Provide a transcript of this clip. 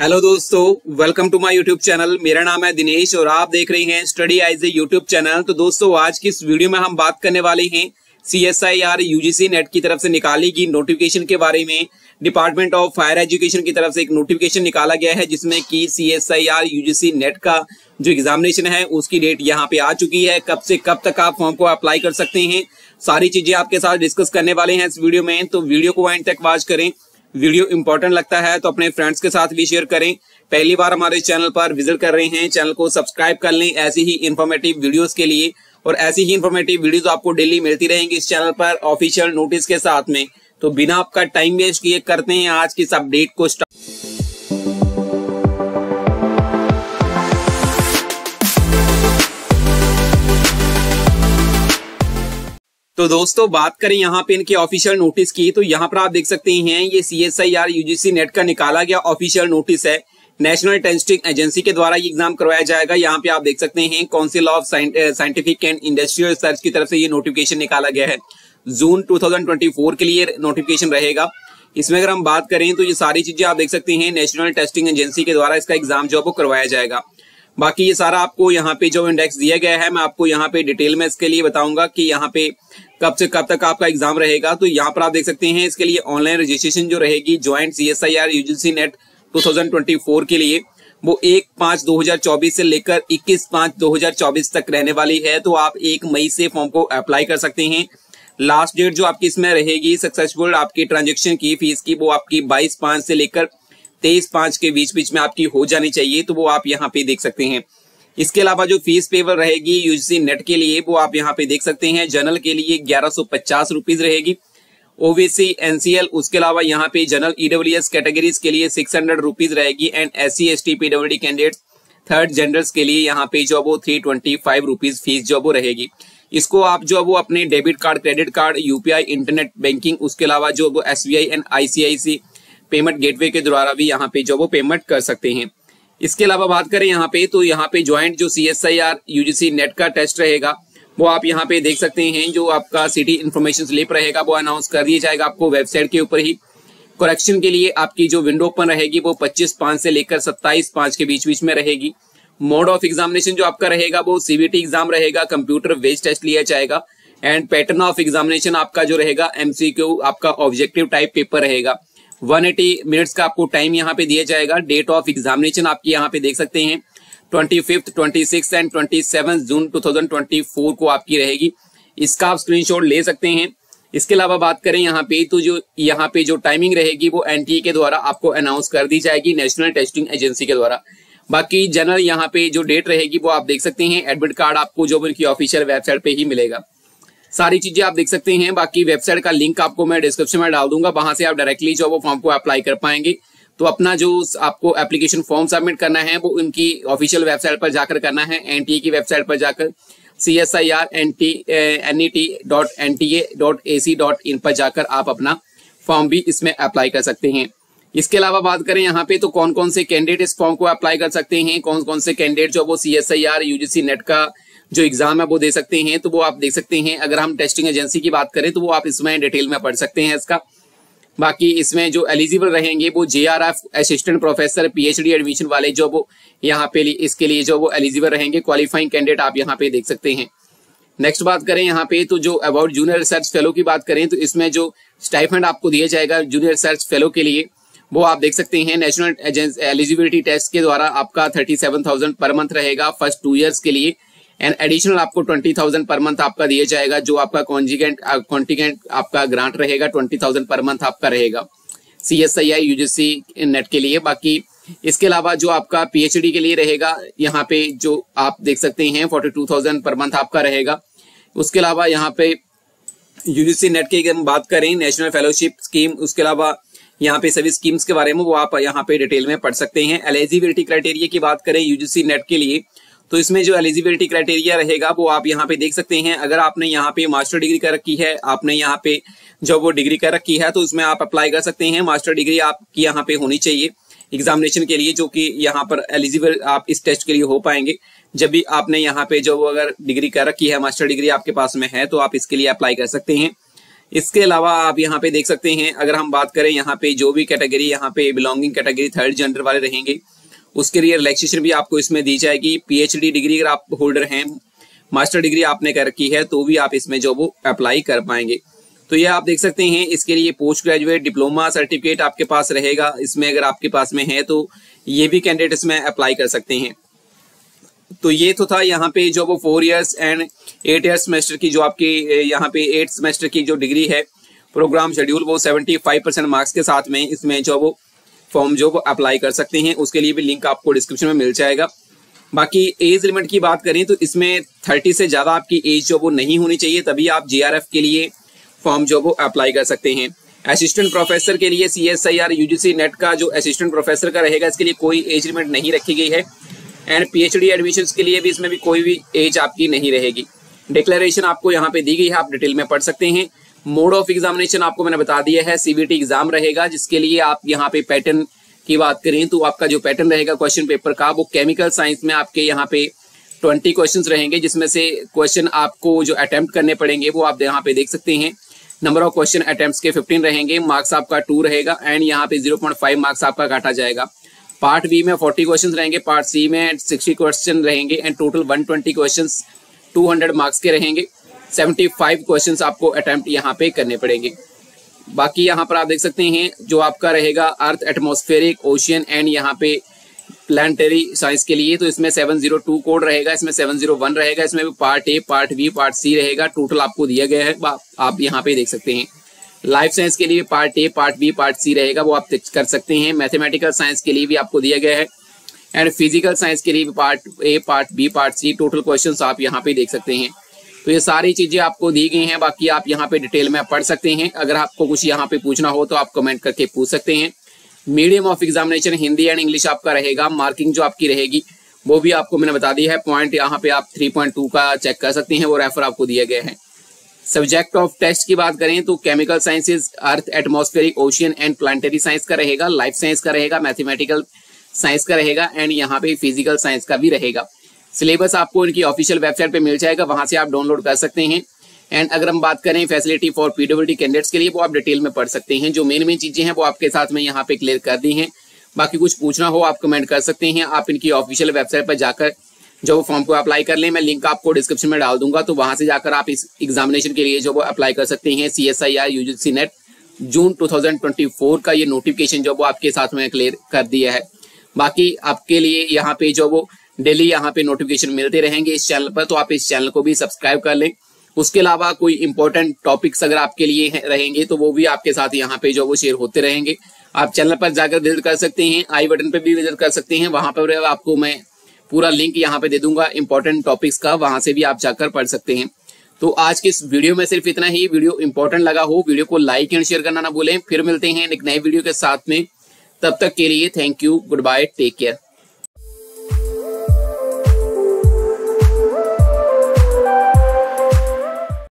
Hello दोस्तों welcome to my YouTube channel मेरा नाम है दिनेश और आप देख रहे हैं study eyes a YouTube channel तो दोस्तों, आज की इस वीडियो में हम बात करने वाले हैं? C S I R UGC NET की तरफ़ से निकाली गई नोटिफिकेशन के बारे में. डिपार्टमेंट ऑफ़ फायर एजुकेशन की तरफ़ से एक नोटिफिकेशन निकाला गया है, जिसमें कि C S I R UGC NET का जो एग्जामिनेशन है, उसकी डेट यहाँ पे आ चुकी है. कब से कब तक आप फॉर्म को अप्लाई कर सकते हैं? सारी चीज़ें आपके साथ डिस्कस करने वाले हैं इस वीडियो में. तो वीडियो को एंड तक वॉच करें. वीडियो इंपॉर्टेंट लगता है तो अपने फ्रेंड्स के साथ भी शेयर करें। पहली बार हमारे चैनल पर विज़िट कर रहे हैं, चैनल को सब्सक्राइब कर लें ऐसी ही इन्फॉर्मेटिव वीडियोस के लिए। और ऐसी ही इन्फॉर्मेटिव वीडियोस आपको डेली मिलती रहेंगी इस चैनल पर ऑफिशियल नोटिस के साथ में। तो बिना आपका टाइम वेस्ट किए करते हैं आज की इस अपडेट को स्टार्ट तो दोस्तों, बात करें यहाँ पे इनके ऑफिशियल नोटिस की तो यहाँ पर आप देख सकते हैं, ये C S I R UGC NET का निकाला गया ऑफिशियल नोटिस है। नेशनल टेस्टिंग एजेंसी के द्वारा ये एग्ज़ाम करवाया जाएगा। यहाँ पे आप देख सकते हैं Council of Scientific and Industrial Research की तरफ़ से ये नोटिफिकेशन निकाला गया है। जून 2024 के लिए नोटिफिकेशन रहेगा। इसमें अगर हम बात करें तो ये सारी चीज़ें आप देख सकते हैं नेशनल टेस्टिंग एजेंसी के द्वारा इसका एग्ज़ाम जो है वो करवाया जाएगा। बाकी ये सारा आपको यहाँ पे जो इंडेक्स दिया गया है, मैं आपको यहाँ पे डिटेल में इसके लिए बताऊँगा कि यहाँ पे कब से कब तक आपका एग्ज़ाम रहेगा। तो यहाँ पर आप देख सकते हैं, इसके लिए ऑनलाइन रजिस्ट्रेशन जो रहेगी joint C S I R UGC NET 2024 के लिए, वो एक पाँच 2024 से लेकर इक्कीस पाँच 2024 तक रहने वाली है। तो आप एक मई से फॉर्म को अप्लाई कर सकते हैं। लास्ट डेट जो आपकी इसमें रहेगी सक्सेसफुल आपकी ट्रांजेक्शन की फ़ीस की, वो आपकी बाईस पाँच से लेकर तेईस पाँच के बीच बीच में आपकी हो जानी चाहिए तो वो आप यहाँ पे देख सकते हैं। इसके अलावा जो फ़ीस पेवर रहेगी यूजीसी नेट के लिए, वो आप यहाँ पे देख सकते हैं। जनरल के लिए ग्यारह सौ पचास रुपीज़ रहेगी। ओबीसी, एनसीएल, उसके अलावा यहाँ पे जनरल ईडब्ल्यूएस कैटेगरीज के लिए सिक्स हंड्रेड रुपीज़ रहेगी and S C S T PWD candidate third genders के लिए यहाँ पे जो वो three twenty five rupees fees जो वो रहेगी। इसको आप जो वो अपने debit card credit card UPI internet banking उसके अलावा जो वो S and ICICI payment gateway के द्वारा भी यहाँ पे जो वो पेमेंट कर सकते हैं। इसके अलावा बात करें यहाँ पे तो यहाँ पे ज्वाइंट जो C S I R UGC NET का टेस्ट रहेगा, वो आप यहाँ पे देख सकते हैं जो आपका सिटी इन्फॉर्मेशन स्लिप रहेगा, वो अनाउंस कर दिया जाएगा आपको वेबसाइट के ऊपर ही। करेक्शन के लिए आपकी जो विंडो ओपन रहेगी, वो 25 पाँच से लेकर 27 पाँच के बीच बीच में रहेगी। मोड ऑफ़ एग्जामिनेशन जो आपका रहेगा, वो सीबीटी एग्ज़ाम रहेगा कंप्यूटर बेस्ड टेस्ट लिया जाएगा। एंड पैटर्न ऑफ़ एग्जामिनेशन आपका जो रहेगा एमसीक्यू आपका ऑब्जेक्टिव टाइप पेपर रहेगा। 180 मिनट्स का आपको टाइम यहाँ पे दिया जाएगा। डेट ऑफ़ एग्जामिनेशन आपकी यहाँ पे देख सकते हैं। Twenty fifth twenty six and twenty seven June two thousand twenty four को आपकी रहेगी। इसका आप स्क्रीनशॉट ले सकते हैं। इसके अलावा बात करें यहाँ पे तो जो यहाँ पे जो टाइमिंग रहेगी वो एनटीए के द्वारा आपको अनाउंस कर दी जाएगी नेशनल टेस्टिंग एजेंसी के द्वारा। बाकी जनरल यहाँ पे जो डेट रहेगी वो आप देख सकते हैं। एडमिट कार्ड आपको जो उनकी ऑफिशियल वेबसाइट पे ही मिलेगा। सारी चीज़ें आप देख सकते हैं। बाकी वेबसाइट का लिंक आपको मैं डिस्क्रिप्शन में डाल दूँगा। वहाँ से आप डायरेक्टली जो वो फॉर्म को अप्लाई कर पाएँगे। तो अपना जो आपको एप्लीकेशन फॉर्म सबमिट करना है, वो उनकी ऑफिशियल वेबसाइट पर जाकर करना है। एनटीए की वेबसाइट पर जाकर C S I R N T N E T dot N T A dot A C dot in पर जाकर आप अपना फॉर्म भी इसमें अप्लाई कर सकते हैं। इसके अलावा बात करें यहाँ पे तो कौन कौन से कैंडिडेट इस फॉर्म को अप्लाई कर सकते हैं? कौन कौन से कैंडिडेट जो वो C S I R UGC NET का जो एग्ज़ाम है वो दे सकते हैं तो वो आप देख सकते हैं। अगर हम टेस्टिंग एजेंसी की बात करें तो वो आप इसमें डिटेल में पढ़ सकते हैं इसका। बाकी इसमें जो एलिजिबल रहेंगे, वो J R F assistant professor PhD admission वाले जो वो यहाँ पे इसके लिए जो वो एलिजिबल रहेंगे क्वालिफाइंग कैंडिडेट आप यहाँ पे देख सकते हैं। नेक्स्ट बात करें यहाँ पे तो जो अबाउट जूनियर रिसर्च फेलो की बात करें तो इसमें जो स्टाइफंड आपको दिया जाएगा जूनियर रिसर्च फेलो के लिए, वो आप देख सकते हैं। नेशनल एलिजिबिलिटी टेस्ट के द्वारा आपका thirty seven thousand per month रहेगा फ़र्स्ट टू ईयर्स के लिए। एंड एडिशनल आपको ट्वेंटी थाउज़ेंड पर मंथ आपका दिया जाएगा, जो आपका कॉन्जिगेंट कॉन्टिगेंट आपका ग्रांट रहेगा ट्वेंटी थाउज़ेंड पर मंथ आपका रहेगा। C S I I UGC NET के लिए। बाकी इसके अलावा जो आपका पीएचडी के लिए रहेगा, यहाँ पे जो आप देख सकते हैं forty two thousand per month आपका रहेगा। उसके अलावा यहाँ पे यूजीसी नेट की हम बात करें नेशनल फेलोशिप स्कीम उसके अलावा यहाँ पे सभी स्कीम्स के बारे में वो आप यहाँ पे डिटेल में पढ़ सकते हैं। एलिजिबिलिटी क्राइटेरिया की बात करें यूजीसी नेट के लिए। तो इसमें जो एलिजिबिलिटी क्राइटेरिया रहेगा, वो आप यहाँ पे देख सकते हैं। अगर आपने यहाँ पे मास्टर डिग्री कर रखी है, आपने यहाँ पे जो वो डिग्री कर रखी है तो उसमें आप अप्लाई कर सकते हैं। मास्टर डिग्री आपकी यहाँ पे होनी चाहिए एग्जामिनेशन के लिए, जो कि यहाँ पर एलिजिबल आप इस टेस्ट के लिए हो पाएँगे। जब भी आपने यहाँ पे जो अगर डिग्री कर रखी है मास्टर डिग्री आपके पास में है तो आप इसके लिए अप्लाई कर सकते हैं। इसके अलावा आप यहाँ पे देख सकते हैं, अगर हम बात करें यहाँ पे जो भी कैटेगरी यहाँ पे बिलोंगिंग कैटेगरी थर्ड जेंडर वाले रहेंगे उसके लिए रिलैक्सेशन भी आपको इसमें दी जाएगी। पीएचडी डिग्री अगर आप होल्डर हैं मास्टर डिग्री आपने कर रखी है तो भी आप इसमें जो वो अप्लाई कर पाएँगे। तो ये आप देख सकते हैं, इसके लिए पोस्ट ग्रेजुएट डिप्लोमा सर्टिफिकेट आपके पास रहेगा। इसमें अगर आपके पास में है तो ये भी कैंडिडेट इसमें अप्लाई कर सकते हैं। तो ये तो था यहाँ पे जो वो four years and eight year semester की जो आपकी यहाँ पे एट सेमेस्टर की जो डिग्री है। प्रोग्राम शेड्यूल वो सेवेंटी फाइव परसेंट मार्क्स के साथ में इसमें जो वो फॉर्म जो अप्लाई कर सकते हैं, उसके लिए भी लिंक आपको डिस्क्रिप्शन में मिल जाएगा। बाकी एज लिमिट की बात करें तो इसमें थर्टी से ज़्यादा आपकी एज जो वो नहीं होनी चाहिए, तभी आप जीआरएफ के लिए फॉर्म जो वो अप्लाई कर सकते हैं। असिस्टेंट प्रोफेसर के लिए C S I R UGC NET का जो असिस्टेंट प्रोफेसर का रहेगा, इसके लिए कोई एज लिमिट नहीं रखी गई है। एंड पीएचडी एडमिशन के लिए भी इसमें भी कोई भी एज आपकी नहीं रहेगी। डिक्लेरेशन आपको यहाँ पे दी गई है, आप डिटेल में पढ़ सकते हैं। मोड ऑफ़ एग्जामिनेशन आपको मैंने बता दिया है सीबीटी एग्ज़ाम रहेगा, जिसके लिए आप यहाँ पे पैटर्न की बात करें तो आपका जो पैटर्न रहेगा क्वेश्चन पेपर का, वो केमिकल साइंस में आपके यहाँ पे ट्वेंटी क्वेश्चन रहेंगे, जिसमें से क्वेश्चन आपको जो अटेम्प्ट करने पड़ेंगे, वो आप यहाँ पे देख सकते हैं। नंबर ऑफ़ क्वेश्चन अटेम्प्ट के 15 रहेंगे, मार्क्स आपका टू रहेगा, एंड यहाँ पे 0.5 मार्क्स आपका काटा जाएगा। पार्ट बी में 40 क्वेश्चन रहेंगे, पार्ट सी में 60 क्वेश्चन रहेंगे, एंड टोटल 120 क्वेश्चन 200 मार्क्स के रहेंगे। 75 क्वेश्चन आपको अटेम्प्ट यहाँ पे करने पड़ेंगे। बाकी यहाँ पर आप देख सकते हैं जो आपका रहेगा अर्थ, एटमोस्फेरिक, ओशियन एंड यहाँ पे प्लानिटरी साइंस के लिए। तो इसमें 702 कोड रहेगा, इसमें 701 रहेगा, इसमें भी part A, part B, part C रहेगा। टोटल आपको दिया गया है आप यहाँ पे देख सकते हैं। लाइफ साइंस के लिए part A, part B, part C रहेगा, वो आप कर सकते हैं। मैथमेटिकल साइंस के लिए भी आपको दिया गया है। एंड फ़िज़िकल साइंस के लिए भी part A, part B, part C, total question आप यहाँ पे देख सकते हैं। तो ये सारी चीज़ें आपको दी गई हैं। बाकी आप यहाँ पे डिटेल में पढ़ सकते हैं। अगर आपको कुछ यहाँ पे पूछना हो तो आप कमेंट करके पूछ सकते हैं। Medium of examination Hindi and English आपका रहेगा। मार्किंग जो आपकी रहेगी, वो भी आपको मैंने बता दिया है। पॉइंट यहाँ पे आप 3.2 का चेक कर सकते हैं। वो रेफर आपको दिया गया है। सब्जेक्ट ऑफ़ टेस्ट की बात करें तो chemical sciences earth, atmospheric, ocean and planetary science का रहेगा। लाइफ साइंस का रहेगा। मैथमेटिकल साइंस का रहेगा। एंड यहाँ पे फ़िज़िकल साइंस का भी रहेगा। सिलेबस आपको इनकी ऑफिशियल वेबसाइट पे मिल जाएगा, वहाँ से आप डाउनलोड कर सकते हैं। एंड अगर हम बात करें फैसिलिटी फॉर पीडब्ल्यूडी कैंडिडेट्स के लिए, वो आप डिटेल में पढ़ सकते हैं। जो मेन मेन चीज़ें हैं, वो आपके साथ में यहाँ पे क्लियर कर दी हैं। बाकी कुछ पूछना हो, आप कमेंट कर सकते हैं। आप इनकी ऑफिशियल वेबसाइट पर जाकर जो फॉर्म को अप्लाई कर लें। मैं लिंक आपको डिस्क्रिप्शन में डाल दूँगा तो वहाँ से जाकर आप इस एग्जामिनेशन के लिए जो अप्लाई कर सकते हैं। C S I R UGC NET June 2024 का ये नोटिफिकेशन जो वो आपके साथ में क्लियर कर दिया है। बाकी आपके लिए यहाँ पे जो वो डेली यहाँ पे नोटिफिकेशन मिलते रहेंगे इस चैनल पर तो आप इस चैनल को भी सब्सक्राइब कर लें। उसके अलावा कोई इंपॉर्टेंट टॉपिक्स अगर आपके लिए रहेंगे तो वो भी आपके साथ यहाँ पे जो वो शेयर होते रहेंगे। आप चैनल पर जाकर विज़िट कर सकते हैं, आई बटन पर भी विज़िट कर सकते हैं, वहाँ पर आपको मैं पूरा लिंक यहाँ पे दे दूँगा इंपॉर्टेंट टॉपिक्स का, वहाँ से भी आप जाकर पढ़ सकते हैं। तो आज के इस वीडियो में सिर्फ़ इतना ही वीडियो इंपॉर्टेंट लगा हो वीडियो को लाइक एंड शेयर करना ना भूलें, फिर मिलते हैं एक नए वीडियो के साथ में। तब तक के लिए thank you good bye take care